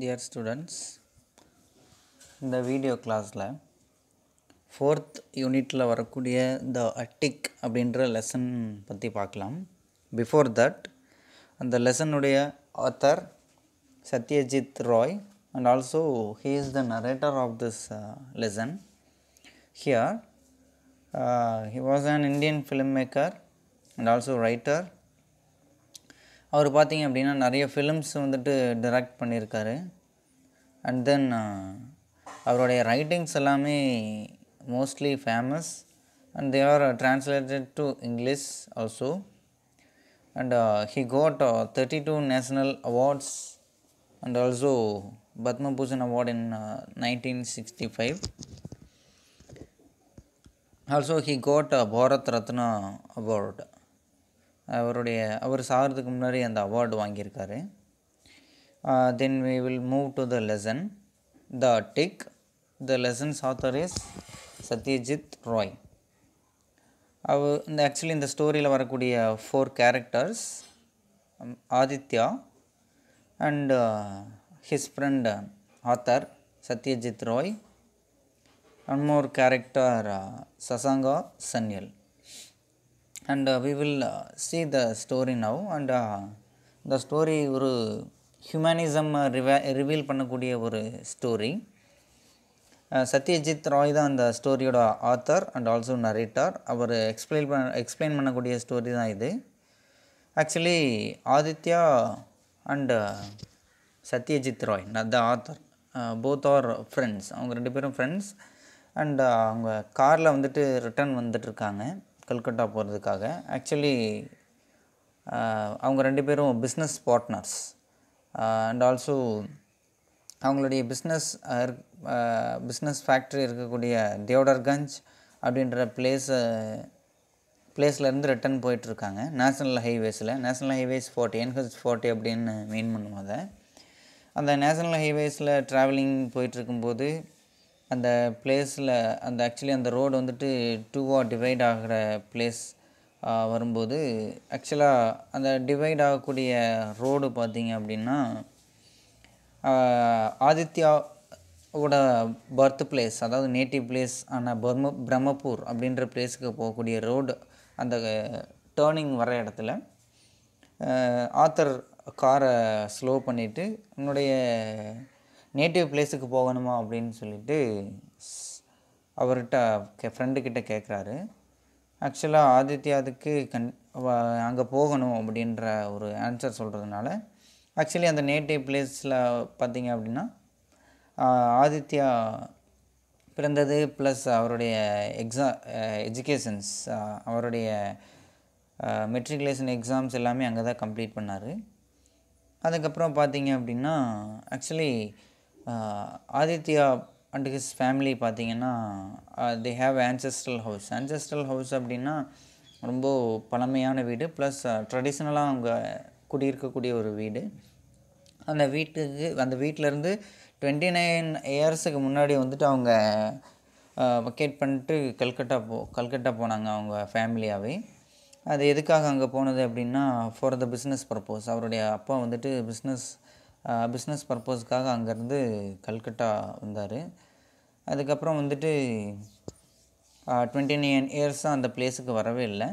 Dear students இந்த video கிளாஸில் fourth யூனிட்டில் வரக்கூடிய த அட்டிக் அப்படின்ற லெசன் பற்றி பார்க்கலாம். பிஃபோர் தட் அந்த லெசனுடைய author Satyajit Ray and also he is the narrator of this lesson here he was an Indian film maker and also writer அவர் பார்த்தீங்க அப்படின்னா நிறைய ஃபிலிம்ஸ் வந்துட்டு டிரெக்ட் பண்ணியிருக்காரு. அண்ட் தென் அவருடைய ரைட்டிங்ஸ் எல்லாமே mostly famous and they are translated to English also and he got thirty two national awards and also Padma Bhushan award in nineteen sixty five also he got Bharat Ratna award அவருடைய அவர் சாகிறதுக்கு முன்னாடி அந்த award வாங்கியிருக்காரு. Then we will move to the lesson the dick the lesson's author is Satyajit Ray அவர் இந்த actually இந்த ஸ்டோரியில் வரக்கூடிய four characters Aditya and his friend author Satyajit Ray and more character Sasanka Sanyal and we will see the story now and இந்த story ஒரு humanism reveal reveal பண்ணக்கூடிய ஒரு story Satyajit Ray தான் அந்த ஸ்டோரியோட ஆத்தர் அண்ட் ஆல்சோ நரேட்டர் அவர் explain பண்ண explain பண்ணக்கூடிய ஸ்டோரி தான் இது. Actually Aditya and Satyajit Ray the author both are friends அவங்க ரெண்டு பேரும் ஃப்ரெண்ட்ஸ் அண்ட் uh, அவங்க காரில் வந்துட்டு ரிட்டர்ன் வந்துட்டுருக்காங்க கல்கட்டா போகிறதுக்காக. ஆக்சுவலி அவங்க ரெண்டு பேரும் பிஸ்னஸ் பார்ட்னர்ஸ் அண்ட் ஆல்சோ அவங்களுடைய பிஸ்னஸ் பிஸ்னஸ் ஃபேக்ட்ரி இருக்கக்கூடிய தேவடர்கஞ்ச் அப்படின்ற பிளேஸை பிளேஸ்லேருந்து ரிட்டன் போயிட்டுருக்காங்க. National ஹைவேஸில் national highways forty NH forty அப்படின்னு மெயின் பண்ணுவோம் அதை அந்த நேஷ்னல் ஹைவேஸில் ட்ராவலிங் போயிட்டுருக்கும்போது அந்த பிளேஸில் அந்த ஆக்சுவலி அந்த ரோடு வந்துட்டு டூவாக டிவைட் ஆகிற பிளேஸ் வரும்போது ஆக்சுவலாக அந்த டிவைட் ஆகக்கூடிய ரோடு பார்த்திங்க அப்படின்னா ஆதித்யாவோட பர்த் பிளேஸ் அதாவது நேட்டிவ் பிளேஸ் ஆன பர்ம பிரம்மபூர் அப்படின்ற பிளேஸுக்கு போகக்கூடிய ரோடு அந்த டேர்னிங் வர இடத்துல ஆத்தர் காரை ஸ்லோ பண்ணிவிட்டு என்னுடைய நேட்டிவ் பிளேஸுக்கு போகணுமா அப்படின்னு சொல்லிட்டு அவர்கிட்ட கே ஃப்ரெண்டுக்கிட்ட கேட்குறாரு ஆக்சுவலாக ஆதித்யா அதுக்கு கண் அங்கே போகணும் அப்படின்ற ஒரு ஆன்சர் சொல்கிறதுனால ஆக்சுவலி அந்த நேட்டிவ் பிளேஸில் பார்த்தீங்க அப்படின்னா ஆதித்யா பிறந்தது ப்ளஸ் அவருடைய எக்ஸா எஜுகேஷன்ஸ் அவருடைய மெட்ரிகுலேஷன் எக்ஸாம்ஸ் எல்லாமே அங்கே தான் கம்ப்ளீட் பண்ணார். அதுக்கப்புறம் பார்த்தீங்க அப்படின்னா actually Aditya and his family பார்த்தீங்கன்னா they have ancestral house ancestral house அப்படின்னா ரொம்ப பழமையான வீடு. ப்ளஸ் ட்ரெடிஷ்னலாக அவங்க குடியிருக்கக்கூடிய ஒரு வீடு. அந்த வீட்டுக்கு அந்த வீட்டிலேருந்து டுவெண்ட்டி நைன் இயர்ஸுக்கு முன்னாடி வந்துட்டு அவங்க வக்கேட் பண்ணிட்டு கல்கட்டா போ கல்கட்டா போனாங்க அவங்க ஃபேமிலியாகவே அது எதுக்காக அங்கே போனது அப்படின்னா ஃபார் த பிஸ்னஸ் பர்பஸ் அவருடைய அப்பா வந்துட்டு பிஸ்னஸ் பிஸ்னஸ் பர்பஸ்க்காக அங்கேருந்து கல்கட்டா வந்தார். அதுக்கப்புறம் வந்துட்டு டுவெண்ட்டி நைன் இயர்ஸாக அந்த பிளேஸுக்கு வரவே இல்லை.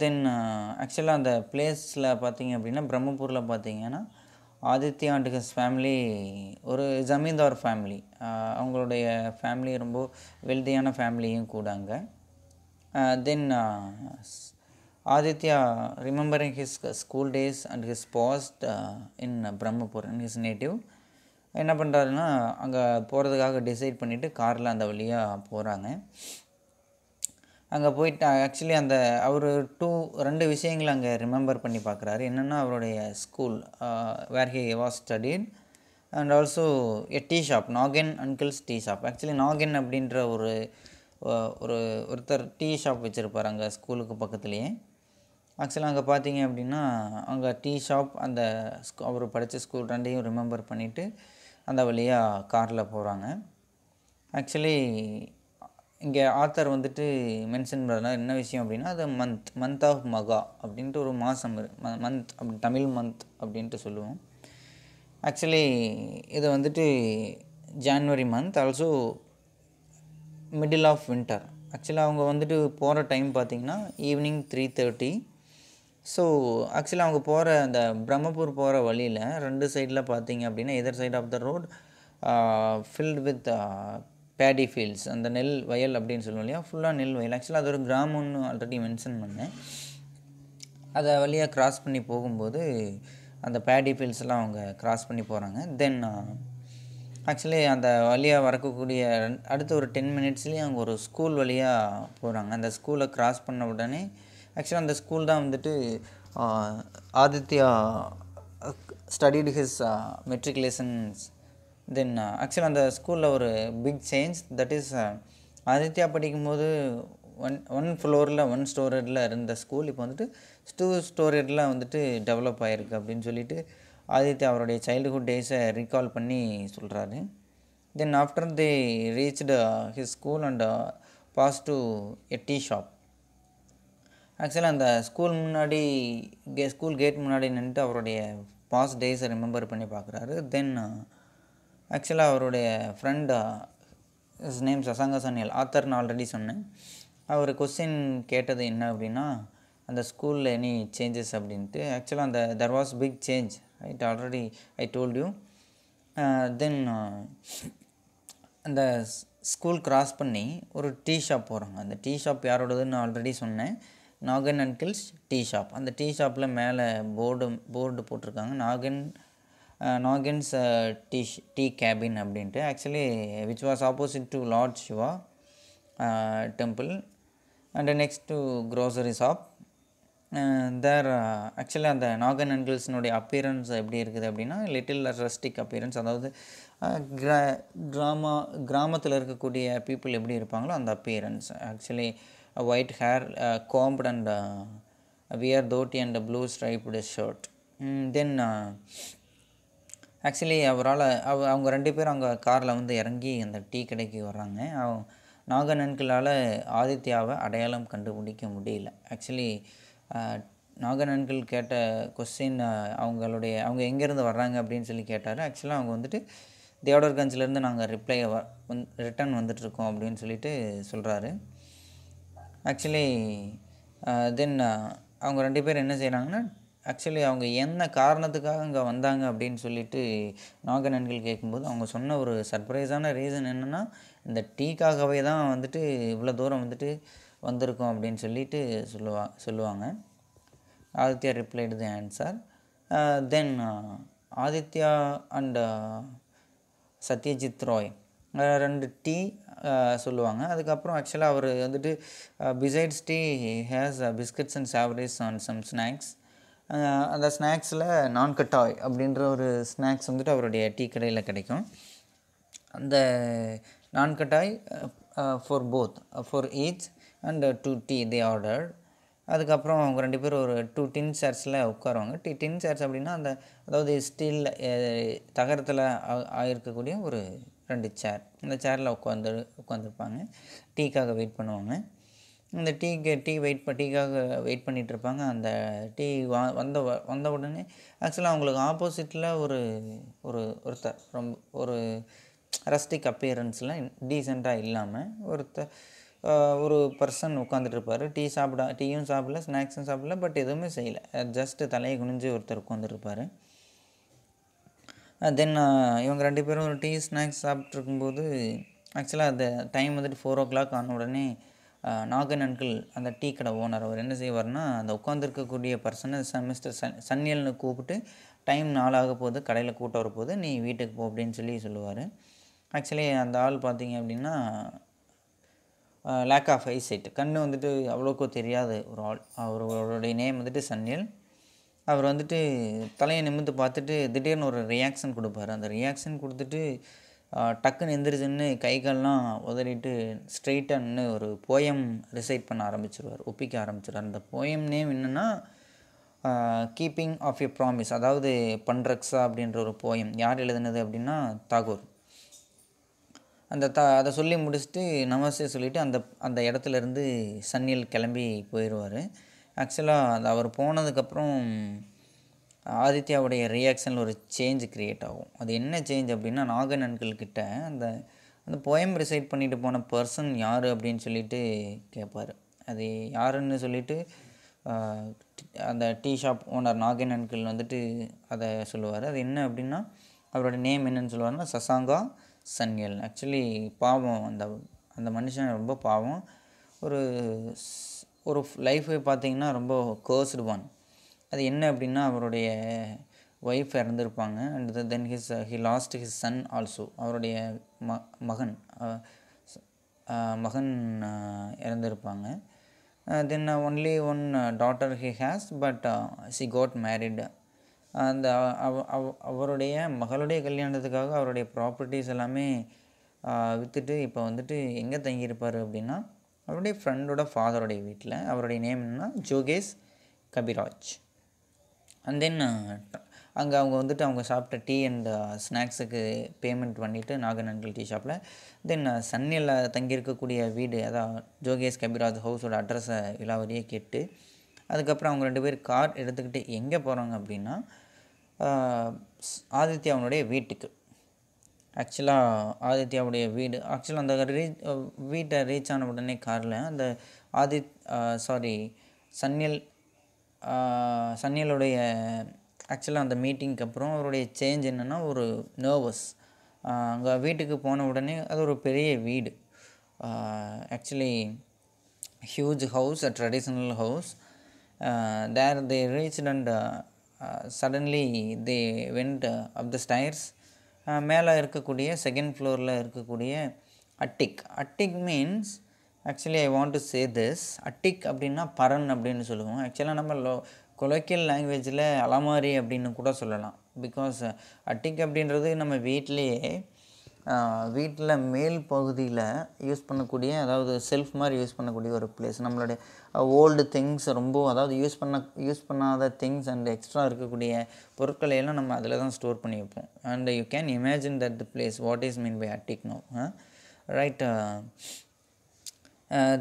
தென் ஆக்சுவலாக அந்த பிளேஸில் பார்த்தீங்க அப்படின்னா பிரம்மபூரில் பார்த்தீங்கன்னா ஆதித்யா அண்டுகஸ் ஃபேமிலி ஒரு ஜமீன்தார் ஃபேமிலி அவங்களுடைய ஃபேமிலி ரொம்ப வெல்தியான ஃபேமிலியும் கூட அங்கே. Then Aditya remembering his school days and his past in Brahmapur in his native என்ன பண்ணுறாருன்னா அங்கே போகிறதுக்காக டிசைட் பண்ணிவிட்டு காரில் அந்த வழியாக போகிறாங்க அங்கே போயிட்டு ஆக்சுவலி அந்த அவர் டூ ரெண்டு விஷயங்களை அங்கே ரிமெம்பர் பண்ணி பார்க்குறாரு என்னென்னா அவருடைய school where he was studied and also a tea shop Nagin uncle's tea shop actually Nagin அப்படின்ற ஒரு uh, ஒரு ஒருத்தர் டீ ஷாப் வச்சுருப்பார் அங்கே ஸ்கூலுக்கு பக்கத்துலேயே. ஆக்சுவலாக அங்கே பார்த்தீங்க அப்படின்னா அங்கே டீ ஷாப் அந்த அவர் படித்த ஸ்கூல் ரெண்டையும் ரிமெம்பர் பண்ணிவிட்டு அந்த வழியாக காரில் போகிறாங்க ஆக்சுவலி இங்கே ஆத்தர் வந்துட்டு மென்ஷன் பண்ணுறதுனா என்ன விஷயம் அப்படின்னா அது மந்த் மந்த் ஆஃப் மகா அப்படின்ட்டு ஒரு மாதம் மந்த் அப்படி தமிழ் மந்த் அப்படின்ட்டு சொல்லுவோம். ஆக்சுவலி இது வந்துட்டு January month also middle of winter ஆக்சுவலாக அவங்க வந்துட்டு போகிற டைம் பார்த்திங்கன்னா ஈவினிங் த்ரீ தேர்ட்டி ஸோ ஆக்சுவலாக அவங்க போகிற அந்த பிரம்மபூர் போகிற வழியில் ரெண்டு சைடில் பார்த்தீங்க அப்படின்னா either side of the road filled with paddy fields அந்த நெல் வயல் அப்படின்னு சொல்லுவோம் இல்லையா? ஃபுல்லாக நெல் வயல். ஆக்சுவலாக அது ஒரு கிராமம்னு ஆல்ரெடி மென்ஷன் பண்ணேன். அதை வழியாக கிராஸ் பண்ணி போகும்போது அந்த பேடி ஃபீல்ட்ஸ்லாம் அவங்க கிராஸ் பண்ணி போகிறாங்க தென் ஆக்சுவலி அந்த வழியாக வரக்கூடிய அடுத்த ஒரு டென் மினிட்ஸ்லேயே அவங்க ஒரு ஸ்கூல் வழியாக போகிறாங்க அந்த ஸ்கூலை கிராஸ் பண்ண உடனே ஆக்சுவலாக அந்த ஸ்கூல் தான் வந்துட்டு Aditya studied his matriculations then ஆக்சுவலாக அந்த ஸ்கூலில் ஒரு big change that is Aditya படிக்கும்போது ஒன் ஒன் ஃப்ளோரில் ஒன் ஸ்டோரேஜில் இருந்த ஸ்கூல் இப்போ வந்துட்டு டூ ஸ்டோரேஜில் வந்துட்டு டெவலப் ஆகிருக்கு அப்படின்னு சொல்லிட்டு ஆதித்யா அவருடைய சைல்டுஹுட் டேஸை ரீகால் பண்ணி சொல்கிறாரு then after they reached his school and pass to a tea shop ஆக்சுவலாக அந்த ஸ்கூல் முன்னாடி கே ஸ்கூல் கேட் முன்னாடி நின்றுட்டு அவருடைய பாஸ் டேஸை ரிமெம்பர் பண்ணி பார்க்குறாரு. தென் ஆக்சுவலாக அவருடைய friend is name Sasanka Sanyal author நான் ஆல்ரெடி சொன்னேன். அவர் கொஸ்டின் கேட்டது என்ன அப்படின்னா அந்த ஸ்கூலில் எனி சேஞ்சஸ் அப்படின்ட்டு. ஆக்சுவலாக அந்த there was big change right already I told you then அந்த ஸ்கூல் கிராஸ் பண்ணி ஒரு டீ ஷாப் போகிறாங்க அந்த டீ ஷாப் யாரோடதுன்னு ஆல்ரெடி சொன்னேன். Nagan uncle's tea shop அந்த டீ ஷாப்பில் மேலே போர்டு போர்டு போட்டிருக்காங்க. Nagan Nagan's tea tea cabin அப்படின்ட்டு. Actually which was opposite to Lord Shiva temple and next to grocery shop there actually அந்த நாகன் அங்கிள்ஸ்னுடைய அப்பியரன்ஸ் எப்படி இருக்குது அப்படின்னா லிட்டில் ரஸ்டிக் அப்பியரன்ஸ் அதாவது கிரா கிராம கிராமத்தில் இருக்கக்கூடிய பீப்புள் எப்படி இருப்பாங்களோ அந்த appearance actually white hair combed and wear dhoti and blue striped shirt then actually அவரால் அவ அவங்க ரெண்டு பேரும் அவங்க காரில் வந்து இறங்கி அந்த டீ கடைக்கு வர்றாங்க. அவ- நாகநன்களால் ஆதித்யாவை அடையாளம் கண்டுபிடிக்க முடியல. ஆக்சுவலி நாகநன்கள் கேட்ட கொஸ்டின் அவங்களுடைய அவங்க எங்கேருந்து வர்றாங்க அப்படின்னு சொல்லி கேட்டார். ஆக்சுவலாக அவங்க வந்துட்டு தேவடர்கஞ்சிலேருந்து நாங்கள் ரிப்ளை வ வந் ரிட்டன் வந்துட்டுருக்கோம் அப்படின்னு சொல்லிட்டு சொல்கிறாரு ஆக்சுவலி தென் uh, uh, அவங்க ரெண்டு பேரும் என்ன செய்கிறாங்கன்னா ஆக்சுவலி அவங்க என்ன காரணத்துக்காக அங்கே வந்தாங்க அப்படின்னு சொல்லிட்டு நாகநன்கள் கேட்கும்போது அவங்க சொன்ன ஒரு சர்ப்ரைஸான ரீசன் என்னென்னா இந்த டீக்காகவே தான் வந்துட்டு இவ்வளோ தூரம் வந்துட்டு வந்திருக்கோம் அப்படின்னு சொல்லிட்டு சொல்லுவா சொல்லுவாங்க. Aditya replied the answer then Aditya and uh, Satyajit Ray. ரெண்டு டீ சொல்லுவாங்க. அதுக்கப்புறம் ஆக்சுவலாக அவர் வந்துட்டு besides tea has biscuits and savouries on some snacks அந்த ஸ்நாக்ஸில் நான் கட்டாய் அப்படின்ற ஒரு ஸ்நாக்ஸ் வந்துட்டு அவருடைய டீ கடையில் கிடைக்கும். அந்த nankhatai for both for each and two tea they order அதுக்கப்புறம் அவங்க ரெண்டு பேரும் ஒரு டூ டின் சேர்ஸில் உட்காருவாங்க. டி டின் சேர்ஸ் அப்படின்னா அந்த அதாவது ஸ்டீல் தகரத்தில் ஆயிருக்கக்கூடிய ஒரு ரெண்டு சேர் அந்த சேரில் உட்காந்து உட்காந்துருப்பாங்க. டீக்காக வெயிட் பண்ணுவாங்க. இந்த டீக்கு டீ வெயிட் ப டீக்காக வெயிட் பண்ணிகிட்ருப்பாங்க அந்த டீ வா வந்த வந்த உடனே ஆக்சுவலாக அவங்களுக்கு ஆப்போசிட்டில் ஒரு ஒரு ஒருத்தர். ரொம்ப ஒரு ரஸ்டிக் அப்பியரன்ஸில் டீசெண்டாக இல்லாமல் ஒருத்தர் ஒரு பர்சன் உட்காந்துட்டு இருப்பார். டீ சாப்பிட டீயும் சாப்பிடல ஸ்நாக்ஸும் சாப்பிடல பட் எதுவுமே செய்யலை. ஜஸ்ட்டு தலையை குனிஞ்சு ஒருத்தர் உட்காந்துருப்பார் தென் uh, இவங்க ரெண்டு பேரும் ஒரு டீ ஸ்நாக்ஸ் சாப்பிட்ருக்கும்போது ஆக்சுவலாக அந்த டைம் வந்துட்டு ஃபோர் ஓ கிளாக் ஆன உடனே uh, நாகன் அன்கிள் அந்த டீ கடை ஓனர் அவர் என்ன செய்வார்னா அந்த உட்காந்துருக்கக்கூடிய பர்சனை ச மிஸ்டர் சன் சன்னியல்னு கூப்பிட்டு டைம் நாளாக போகுது கடையில் கூட்ட வரப்போகுது நீ வீட்டுக்கு போ அப்படின்னு சொல்லி சொல்லுவார். ஆக்சுவலி அந்த ஆள் பார்த்தீங்க அப்படின்னா லேக் ஆஃப் ஐசைட் கண் வந்துட்டு அவ்வளோக்கோ தெரியாத ஒரு ஆள். அவருடைய நேம் வந்துட்டு சன்னியல். அவர் வந்துட்டு தலையை நிமிர்ந்து பார்த்துட்டு திடீர்னு ஒரு ரியாக்ஷன் கொடுப்பாரு. அந்த ரியாக்ஷன் கொடுத்துட்டு டக்குன்னு எந்திரிச்சுன்னு கை கால்லாம் உதறிட்டு ஸ்ட்ரெயிட்டாக நின்று ஒரு போயம் ரிசைட் பண்ண ஆரம்பிச்சிருவார் ஒப்பிக்க ஆரம்பிச்சிருவார். அந்த போயம் நேம் என்னென்னா கீப்பிங் ஆஃப் எ ப்ராமிஸ் அதாவது பண்ட்ரக்ஸா அப்படின்ற ஒரு போயம் யார் எழுதுனது அப்படின்னா தாகூர். அந்த த அதை சொல்லி முடிச்சுட்டு நமஸ்தே சொல்லிவிட்டு அந்த அந்த இடத்துலேருந்து சன்னியில் சன்னியல் கிளம்பி போயிடுவார். ஆக்சுவலாக அது அவர் போனதுக்கப்புறம் ஆதித்யாவுடைய ரியாக்ஷனில் ஒரு சேஞ்ச் க்ரியேட் ஆகும். அது என்ன சேஞ்ச் அப்படின்னா நாகன் அன்கிள் கிட்ட அந்த அந்த போயம் ரிசைட் பண்ணிட்டு போன பர்சன் யார் அப்படின்னு சொல்லிட்டு கேட்பார் அது யாருன்னு சொல்லிட்டு அந்த tea shop owner Nagan uncle வந்துட்டு அதை சொல்லுவார். அது என்ன அப்படின்னா அவரோட நேம் என்னன்னு சொல்லுவார்னா சசாங்கா சன்யல் ஆக்சுவலி பாவம் அந்த அந்த மனுஷன் ரொம்ப பாவம். ஒரு ஒரு லைஃபை பார்த்தீங்கன்னா ரொம்ப கேர்ஸ்டு ஒன் அது என்ன அப்படின்னா அவருடைய wife இறந்துருப்பாங்க. And then his he lost his son also அவருடைய ம மகன் மகன் இறந்துருப்பாங்க. Then only one daughter he has but she got married அந்த அவ- அவ- அவருடைய மகளுடைய கல்யாணத்துக்காக அவருடைய ப்ராப்பர்ட்டிஸ் எல்லாமே விற்றுட்டு இப்போ வந்துட்டு எங்கே தங்கியிருப்பார் அப்படின்னா அவருடைய ஃப்ரெண்டோட ஃபாதருடைய வீட்டில் அவருடைய நேம் என்னன்னா ஜோகேஷ் கபிராஜ். அண்ட் தென் அங்கே அவங்க வந்துட்டு அவங்க சாப்பிட்ட டீ அண்ட் ஸ்நாக்ஸுக்கு பேமெண்ட் பண்ணிவிட்டு நாகநன்கள் டீ ஷாப்பில் தென் சன்னியில் தங்கியிருக்கக்கூடிய வீடு அதான் ஜோகேஷ் கபிராஜ் ஹவுஸோட அட்ரஸை விலாவரியே கேட்டு அதுக்கப்புறம் அவங்க ரெண்டு பேர் கார் எடுத்துக்கிட்டு எங்கே போகிறாங்க அப்படின்னா uh, ஆதித்யா அவனுடைய வீட்டுக்கு. ஆக்சுவலாக ஆதித்யாவுடைய வீடு. ஆக்சுவலாக அந்த ரீச் வீட்டை ரீச் ஆன உடனே காரில் அந்த ஆதித் சாரி சன்னியல் சன்னியலுடைய ஆக்சுவலாக அந்த மீட்டிங்க்கு அப்புறம் அவருடைய சேஞ்ச் என்னென்னா ஒரு நர்வஸ் அங்கே வீட்டுக்கு போன உடனே அது ஒரு பெரிய வீடு. Actually huge house a traditional house there they reach and suddenly they went up the stairs மேலே இருக்கக்கூடிய செகண்ட் ஃப்ளோரில் இருக்கக்கூடிய attic attic means actually I want to say this attic அப்படின்னா பரன் அப்படின்னு சொல்லுவோம். ஆக்சுவலாக நம்ம லோ கொலோக்கியல் லாங்குவேஜில் அலமாரி அப்படின்னு கூட சொல்லலாம். பிகாஸ் அட்டிக் அப்படின்றது நம்ம வீட்டிலேயே வீட்டில் மேல் பகுதியில் யூஸ் பண்ணக்கூடிய அதாவது செல்ஃப் மாதிரி யூஸ் பண்ணக்கூடிய ஒரு பிளேஸ் நம்மளுடைய ஓல்டு திங்ஸ் ரொம்ப அதாவது யூஸ் பண்ண யூஸ் பண்ணாத திங்ஸ் அண்ட் எக்ஸ்ட்ரா இருக்கக்கூடிய பொருட்களை எல்லாம் நம்ம அதில் தான் ஸ்டோர் பண்ணி வைப்போம். And you can imagine that the place what is mean by attic no right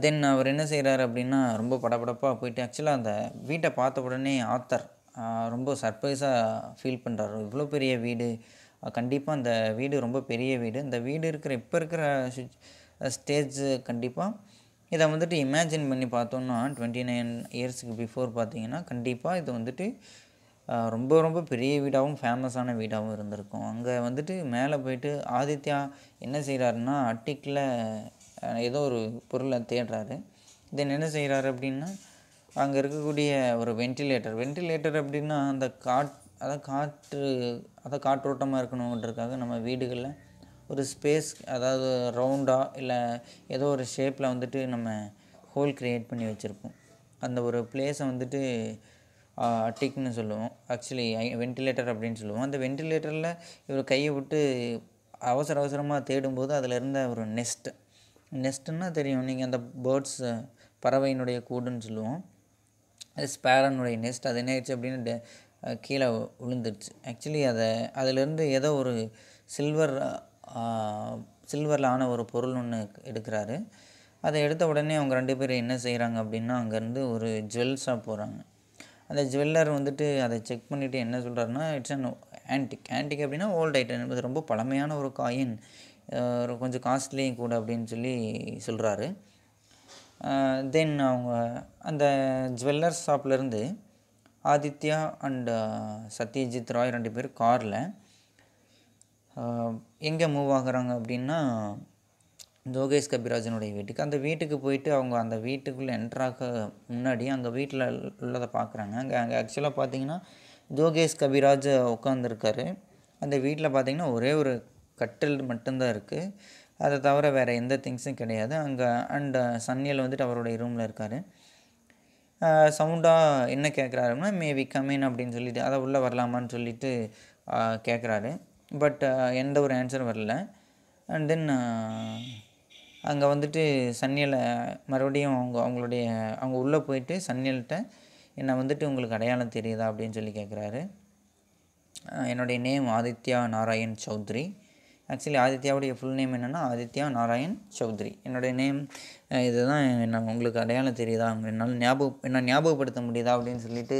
then அவர் என்ன செய்கிறாரு அப்படின்னா ரொம்ப படபடப்பாக போயிட்டு ஆக்சுவலாக அந்த வீட்டை பார்த்த உடனே ஆத்தர் ரொம்ப சர்ப்ரைஸாக ஃபீல் பண்ணுறாரு இவ்வளோ பெரிய வீடு கண்டிப்பாக அந்த வீடு ரொம்ப பெரிய வீடு. இந்த வீடு இருக்கிற இப்போ இருக்கிற ஸ்டேஜ் கண்டிப்பாக இதை வந்துட்டு இமேஜின் பண்ணி பார்த்தோன்னா டுவெண்ட்டி நைன் இயர்ஸுக்கு பிஃபோர் பார்த்தீங்கன்னா கண்டிப்பாக இது வந்துட்டு ரொம்ப ரொம்ப பெரிய வீடாகவும் ஃபேமஸான வீடாகவும் இருந்திருக்கும். அங்கே வந்துட்டு மேலே போயிட்டு ஆதித்யா என்ன செய்கிறாருன்னா அட்டிக்கில் ஏதோ ஒரு பொருளை தேடுறாரு. தென் என்ன செய்கிறாரு அப்படின்னா அங்கே இருக்கக்கூடிய ஒரு வென்டிலேட்டர் வென்டிலேட்டர் அப்படின்னா அந்த காட் அதான் காற்று அதான் காற்றோட்டமாக இருக்கணுன்றதுக்காக நம்ம வீடுகளில் ஒரு ஸ்பேஸ் அதாவது ரவுண்டாக இல்லை ஏதோ ஒரு ஷேப்பில் வந்துட்டு நம்ம ஹோல் க்ரியேட் பண்ணி வச்சுருப்போம். அந்த ஒரு பிளேஸை வந்துட்டு அட்டிக்னு சொல்லுவோம். ஆக்சுவலி வென்டிலேட்டர் அப்படின்னு சொல்லுவோம். அந்த வென்டிலேட்டரில் இவர் கையை விட்டு அவசர அவசரமாக தேடும்போது அதில் இருந்த ஒரு நெஸ்ட் நெஸ்ட்டுன்னா தெரியும். நீங்கள் அந்த பேர்ட்ஸ் பறவையினுடைய கூடுன்னு சொல்லுவோம். அது ஸ்பேரனுடைய நெஸ்ட் அது என்ன ஆயிடுச்சு அப்படின்னு டெ- கீழே விழுந்துருச்சு. ஆக்சுவலி அதை அதிலேருந்து ஏதோ ஒரு சில்வர் சில்வரில் ஆன ஒரு பொருள் ஒன்று எடுக்கிறாரு. அதை எடுத்த உடனே அவங்க ரெண்டு பேரும் என்ன செய்கிறாங்க அப்படின்னா அங்கேருந்து ஒரு ஜுவல் ஷாப் போகிறாங்க அந்த ஜுவல்லர் வந்துட்டு அதை செக் பண்ணிவிட்டு என்ன சொல்கிறாருன்னா இட்ஸ் அன் ஆன்டிக் ஆன்டிக் அப்படின்னா ஓல்ட் ஐட்டம் இது ரொம்ப பழமையான ஒரு காயின் ஒரு கொஞ்சம் காஸ்ட்லியும் கூட அப்படின்னு சொல்லி சொல்கிறாரு தென் அவங்க அந்த ஜுவல்லர் ஷாப்லேருந்து ஆதித்யா அண்ட் uh, சத்யஜித் ராய் ரெண்டு பேர் காரில். எங்கே மூவ் ஆகுறாங்க அப்படின்னா ஜோகேஷ் கபிராஜனுடைய வீட்டுக்கு. அந்த வீட்டுக்கு போயிட்டு அவங்க அந்த வீட்டுக்குள்ளே என்ட்ராக முன்னாடி அங்கே வீட்டில் உள்ளதை பார்க்குறாங்க அங்கே அங்கே ஆக்சுவலாக பார்த்தீங்கன்னா ஜோகேஷ் கபிராஜ் உட்காந்துருக்காரு அந்த வீட்டில் பார்த்தீங்கன்னா ஒரே ஒரு கட்டில் மட்டும்தான் இருக்குது அதை தவிர வேறு எந்த திங்ஸும் கிடையாது. அங்கே அண்ட் uh, சன்னியல் வந்துட்டு அவருடைய ரூமில் இருக்கார். சவுண்டாக என்ன கேட்குறாருன்னா மேபி கமின் அப்படின்னு சொல்லிட்டு அதை உள்ளே வரலாமான்னு சொல்லிட்டு கேட்குறாரு பட் எந்த ஒரு ஆன்சரும் வரல. அண்ட் தென் அங்கே வந்துட்டு சன்னியலை மறுபடியும் அவங்க அவங்களுடைய அவங்க உள்ளே போயிட்டு சன்னியல்கிட்ட என்னை வந்துட்டு உங்களுக்கு அடையாளம் தெரியுதா? அப்படின்னு சொல்லி கேட்குறாரு என்னுடைய நேம் ஆதித்யா நாராயண் சௌத்ரி. ஆக்சுவலி ஆதித்யாவுடைய ஃபுல் நேம் என்னென்னா ஆதித்யா நாராயண் சௌத்ரி. என்னுடைய நேம் இதுதான் என்ன உங்களுக்கு அடையாளம் தெரியுதா? என்னால் ஞாபகம் என்ன ஞாபகப்படுத்த முடியுதா அப்படின்னு சொல்லிட்டு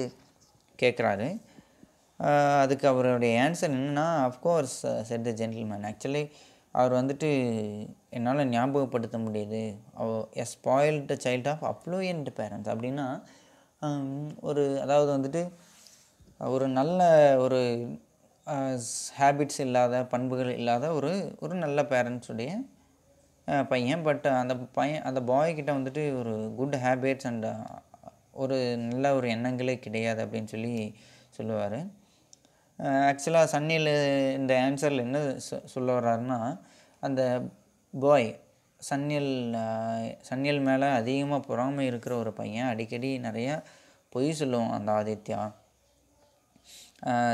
கேட்குறாரு அதுக்கு அவருடைய ஆன்சர் என்னென்னா of course said the gentleman actually அவர் வந்துட்டு என்னால் ஞாபகப்படுத்த முடியுது. A spoiled child of affluent parents அப்படின்னா ஒரு அதாவது வந்துட்டு ஒரு நல்ல ஒரு ஹேபிட்ஸ் இல்லாத பண்புகள் இல்லாத ஒரு ஒரு நல்ல பேரண்ட்ஸுடைய பையன். பட் அந்த பையன் அந்த பாய்கிட்ட வந்துட்டு ஒரு குட் ஹேபிட்ஸ் அண்ட் ஒரு நல்ல ஒரு எண்ணங்களே கிடையாது அப்படின்னு சொல்லி சொல்லுவார். ஆக்சுவலாக சன்னியில் இந்த ஆன்சரில் என்ன சொ- சொல்ல வர்றாருன்னா அந்த பாய் சன்னியல் சன்னியல் மேலே அதிகமாக பொறாமை இருக்கிற ஒரு பையன் அடிக்கடி நிறையா பொய் சொல்லுவான் அந்த ஆதித்யா.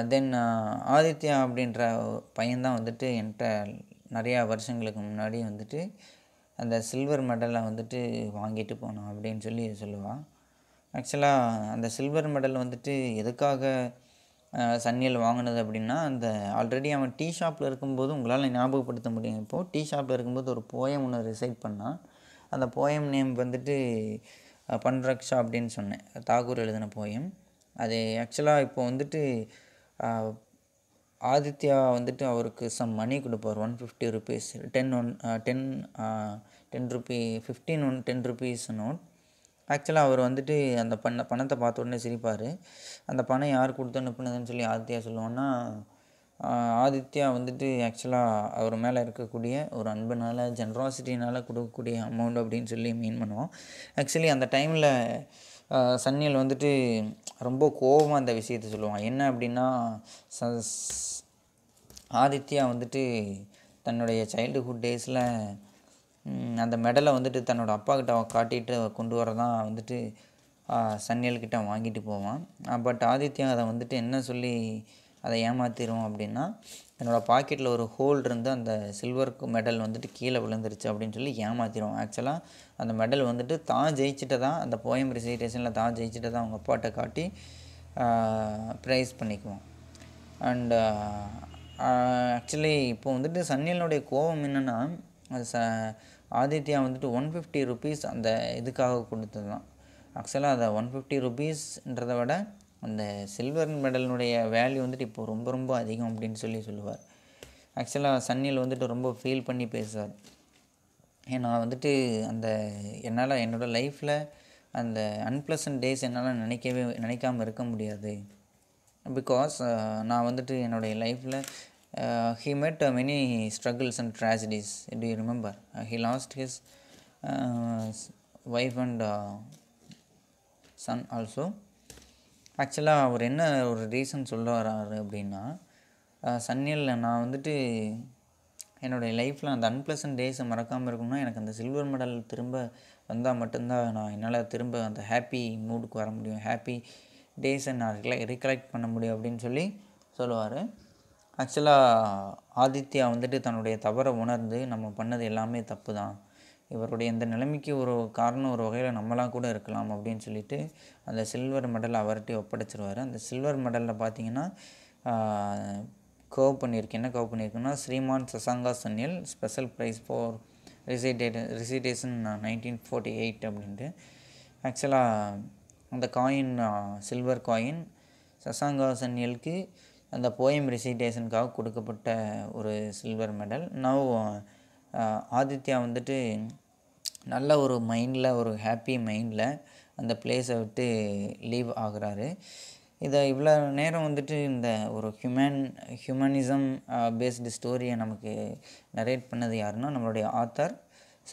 தென் ஆதித்யா அப்படின்ற பையன்தான் வந்துட்டு என்கிட்ட நிறையா வருஷங்களுக்கு முன்னாடி வந்துட்டு அந்த சில்வர் மெடலை வந்துட்டு வாங்கிட்டு போனான் அப்படின்னு சொல்லி சொல்லுவாள் ஆக்சுவலாக அந்த சில்வர் மெடல் வந்துட்டு எதுக்காக சன்னியில் வாங்கினது அப்படின்னா அந்த ஆல்ரெடி அவன் டீ ஷாப்பில் இருக்கும்போது உங்களால் ஞாபகப்படுத்த முடியும். இப்போது டீ ஷாப்பில் இருக்கும்போது ஒரு போயம் ஒன்று ரிசைட் பண்ணான். அந்த போயம் நேம் வந்துட்டு பன்ரக்ஷா அப்படின்னு சொன்னேன். தாகூர் எழுதின போயம் அது ஆக்சுவலாக இப்போ வந்துட்டு ஆதித்யா வந்துட்டு அவருக்கு சம் மணி கொடுப்பார். One fifty rupees ten one ten ten rupee fifteen one ten rupees note ஆக்சுவலாக அவர் வந்துட்டு அந்த பண்ண பணத்தை பார்த்த உடனே சிரிப்பார். அந்த பணம் யார் கொடுத்து அனுப்புனதுன்னு சொல்லி ஆதித்யா சொல்லுவோன்னா ஆதித்யா வந்துட்டு ஆக்சுவலாக அவர் மேலே இருக்கக்கூடிய ஒரு அன்புனால் ஜென்ராசிட்டினால் கொடுக்கக்கூடிய அமௌண்ட் அப்படின்னு சொல்லி மீன் பண்ணுவோம் ஆக்சுவலி அந்த டைமில் சன்னியல் வந்துட்டு ரொம்ப கோபமாக அந்த விஷயத்தை சொல்லுவான். என்ன அப்படின்னா ச- ஆதித்யா வந்துட்டு தன்னுடைய சைல்டுஹுட் டேஸில் அந்த மெடலை வந்துட்டு தன்னோட அப்பா கிட்ட காட்டிட்டு கொண்டு வரதான் வந்துட்டு சன்னியல்கிட்ட வாங்கிட்டு போவான். பட் ஆதித்யா அதை வந்துட்டு என்ன சொல்லி அதை ஏமாத்திரும் அப்படின்னா என்னோட பாக்கெட்டில் ஒரு ஹோல் இருந்து அந்த சில்வர் மெடல் வந்துட்டு கீழே விழுந்துருச்சு அப்படின்னு சொல்லி ஏமாத்திரும் ஆக்சுவலாக அந்த மெடல் வந்துட்டு தான் ஜெயிச்சுட்டு தான் அந்த போயம் ரிசைட்டேஷனில் தான் ஜெயிச்சுட்டு தான் அவங்க அப்பாட்ட காட்டி ப்ரைஸ் பண்ணிக்குவோம். அண்டு ஆக்சுவலி இப்போ வந்துட்டு சன்னியனுடைய கோபம் என்னென்னா அது ச ஆதித்யா வந்துட்டு ஒன் ஃபிஃப்டி ருபீஸ் அந்த இதுக்காக கொடுத்தது தான் ஆக்சுவலாக அதை ஒன் ஃபிஃப்டி ருபீஸ்ன்றதை விட அந்த சில்வர் மெடலினுடைய வேல்யூ வந்துட்டு இப்போது ரொம்ப ரொம்ப அதிகம் அப்படின்னு சொல்லி சொல்லுவார். ஆக்சுவலாக சன்னியில் வந்துட்டு ரொம்ப ஃபீல் பண்ணி பேசுவார். ஏன்னா வந்துட்டு அந்த என்னால் என்னோடய லைஃப்பில் அந்த அன்பிளசன்ட் டேஸ் என்னால் நினைக்கவே நினைக்காம இருக்க முடியாது. பிகாஸ் நான் வந்துட்டு என்னுடைய லைஃப்பில் he met many struggles and tragedies it you remember he lost his wife and son also ஆக்சுவலாக அவர் என்ன ஒரு ரீசன் சொல்ல வராரு அப்படின்னா சன்னியல் நான் வந்துட்டு என்னுடைய லைஃப்பில் அந்த அன்பிளசன்ட் டேஸை மறக்காமல் இருக்கணும்னா எனக்கு அந்த சில்வர் மெடல் திரும்ப வந்தால் மட்டும்தான் நான் என்னால் திரும்ப அந்த ஹாப்பி மூடுக்கு வர முடியும். ஹாப்பி டேஸை நான் ரீகலெக்ட் பண்ண முடியும் அப்படின்னு சொல்லி சொல்லுவார். ஆக்சுவலாக ஆதித்யா வந்துட்டு தன்னுடைய தவறை உணர்ந்து நம்ம பண்ணது எல்லாமே தப்பு தான் இவருடைய இந்த நிலைமைக்கு ஒரு காரணம் ஒரு வகையில் நம்மளாம் கூட இருக்கலாம் அப்படின்னு சொல்லிட்டு அந்த சில்வர் மெடல் அவர்கிட்ட ஒப்படைச்சிருவார். அந்த சில்வர் மெடலில் பார்த்தீங்கன்னா கர்வ் பண்ணியிருக்கு. என்ன carve பண்ணியிருக்குன்னா Shriman Sasanka Sanyal special prize for recited recitation nineteen forty eight அப்படின்ட்டு. ஆக்சுவலாக அந்த காயின் சில்வர் காயின் சசாங்கா சன்னியலுக்கு அந்த போயம் ரிசிடேஷனுக்காக கொடுக்கப்பட்ட ஒரு சில்வர் மெடல் நவ் ஆதித்யா வந்துட்டு நல்ல ஒரு மைண்டில் ஒரு ஹாப்பி மைண்டில் அந்த பிளேஸை விட்டு லீவ் ஆகுறாரு. இதை இவ்வளோ நேரம் வந்துட்டு இந்த ஒரு ஹியூமன் ஹியூமனிசம் பேஸ்டு ஸ்டோரியை நமக்கு நரேட் பண்ணது யாருன்னா நம்மளுடைய author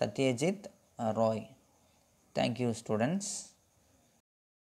Satyajit Ray thank you students